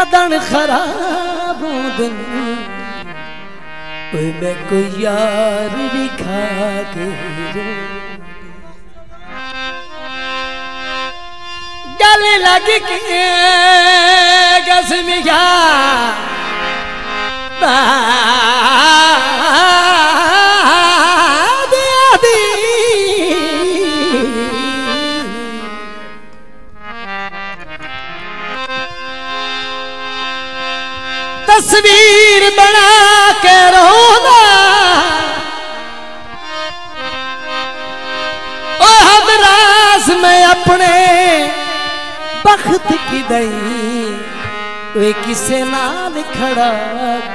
ਕਦਨ ਖਰਾਬ ਹੁੰਦਨ ਓਏ ਮੈਂ ਕੋਈ ਯਾਰ ਵਿਖਾ ਕੇ ਰੋ। ਗੱਲ ਲੱਗ ਕੇ ਗਸਮੀਆ ਬਾਦਿਆ तस्वीर बना के रोना। हमराज में अपने बख्त की दई वे किसे नाल खड़ा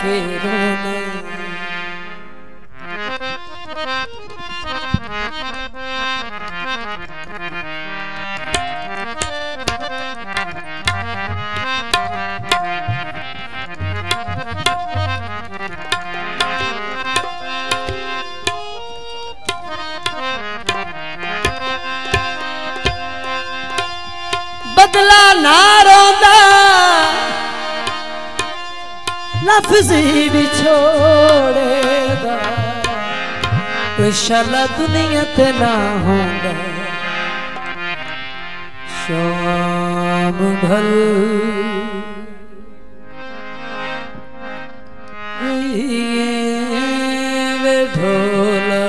के रोना? लफ्जी भी छोड़ेगा शाला दुनिया ते ना होगा शाम ढल ढोला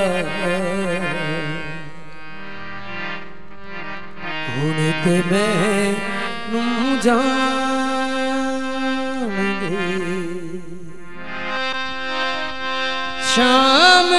हुण ते मैं नू जान जान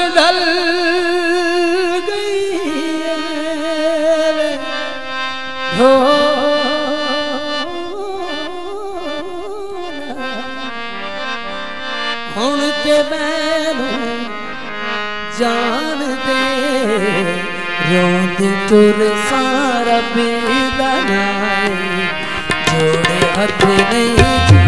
देति तुर सारा बेदना जोड़े हथ नहीं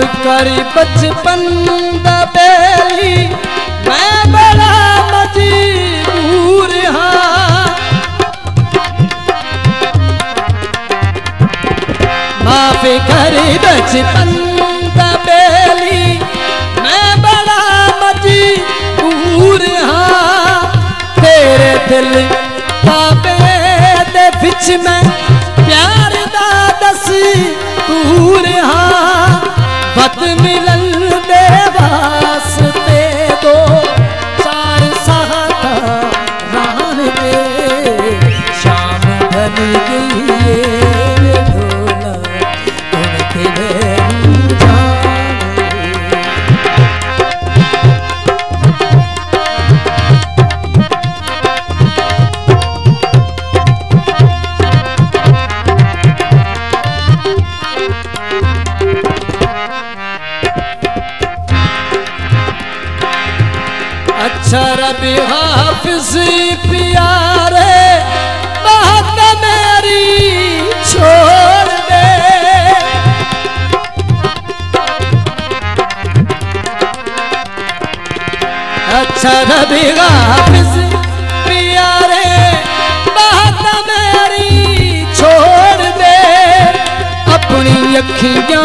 करी बचपन दा बेली, मैं बड़ा मजबूर हाँ। माफ़ करी बचपन दा बेली, मैं बड़ा मजबूर हाँ। तेरे दिल पापे दे मैं प्यार दा दस दूर हाँ। मिलन अच्छा शरब हाफिज प्यारे बात मेरी छोड़ दे। अच्छा रबी हाफिज प्यारे बात मेरी छोड़ दे। अपनी अखियाँ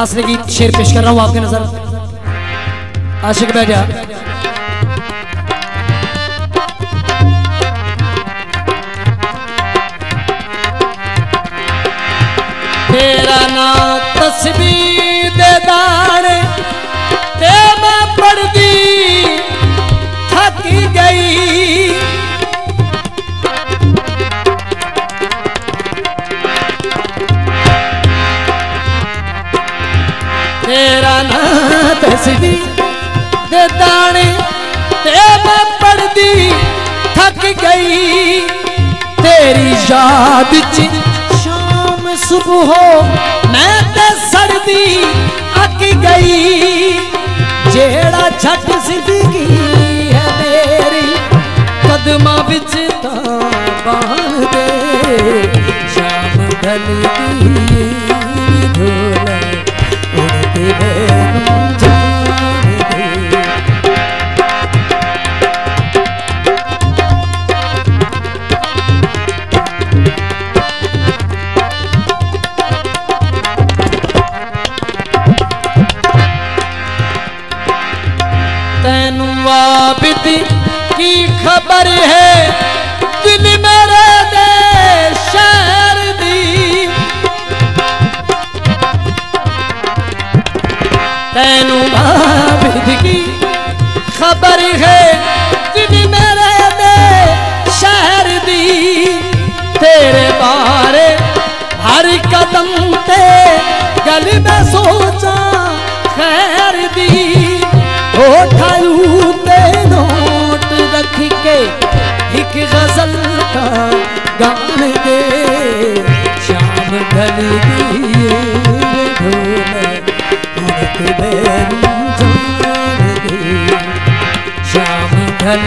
हासने की शेर पेश कर रहा हूँ आपके नज़र आशिक जा तेरा ना तस्वीर दे दाने ते मैं पढ़दी थक गई गई। तेरी याद च शाम सुबह मैं ते सड़दी अक गई। जेड़ा छट ज़िंदगी है मेरी, कदमां बिच दे। शाम ढलदी ढोला उड़ते प्यारी है। दिल मेरे दे शहर दी तेन भाविदगी खबर है। दिल मेरे दे शहर दी तेरे बारे हर कदम ते गल में सोचा खैर दी। उठाई के एक गज़ल का गान दे। शाम ढल दिए ढोल शाम ढल